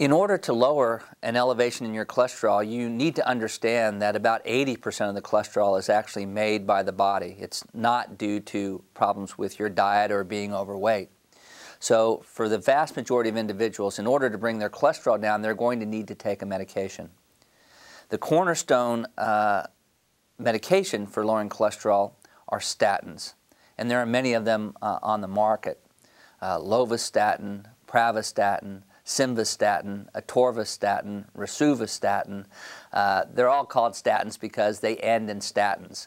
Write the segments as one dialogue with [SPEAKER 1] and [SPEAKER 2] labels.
[SPEAKER 1] In order to lower an elevation in your cholesterol, you need to understand that about 80% of the cholesterol is actually made by the body. It's not due to problems with your diet or being overweight. So, for the vast majority of individuals, in order to bring their cholesterol down, they're going to need to take a medication. The cornerstone uh, medication for lowering cholesterol are statins, and there are many of them uh, on the market. Uh, lovastatin, pravastatin, simvastatin, atorvastatin, rosuvastatin. Uh, they're all called statins because they end in statins.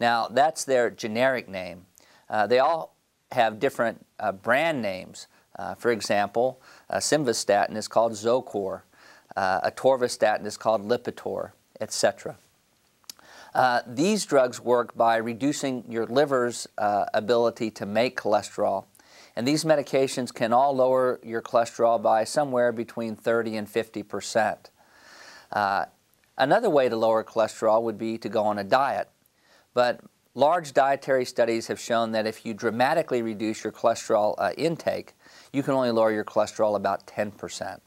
[SPEAKER 1] Now, that's their generic name. Uh, they all have different uh, brand names. Uh, for example, uh, simvastatin is called Zocor, uh, atorvastatin is called Lipitor, etc. These drugs work by reducing your liver's ability to make cholesterol and these medications can all lower your cholesterol by somewhere between 30 and 50 percent. Uh, another way to lower cholesterol would be to go on a diet. But large dietary studies have shown that if you dramatically reduce your cholesterol uh, intake, you can only lower your cholesterol about 10 percent.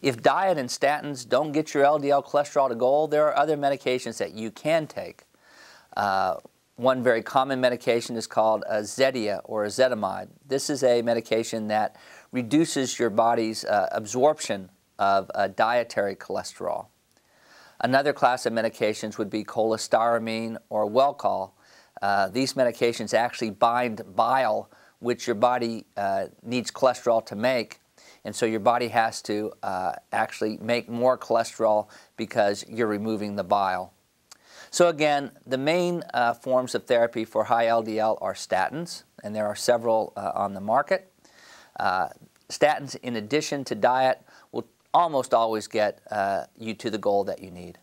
[SPEAKER 1] If diet and statins don't get your LDL cholesterol to goal, there are other medications that you can take. Uh, one very common medication is called Zetia or ezetimibe. This is a medication that reduces your body's uh, absorption of uh, dietary cholesterol. Another class of medications would be cholestyramine or Welchol. Uh, these medications actually bind bile, which your body uh, needs cholesterol to make, and so your body has to uh, actually make more cholesterol because you're removing the bile. So again, the main uh, forms of therapy for high LDL are statins, and there are several uh, on the market. Uh, statins, in addition to diet, will almost always get uh, you to the goal that you need.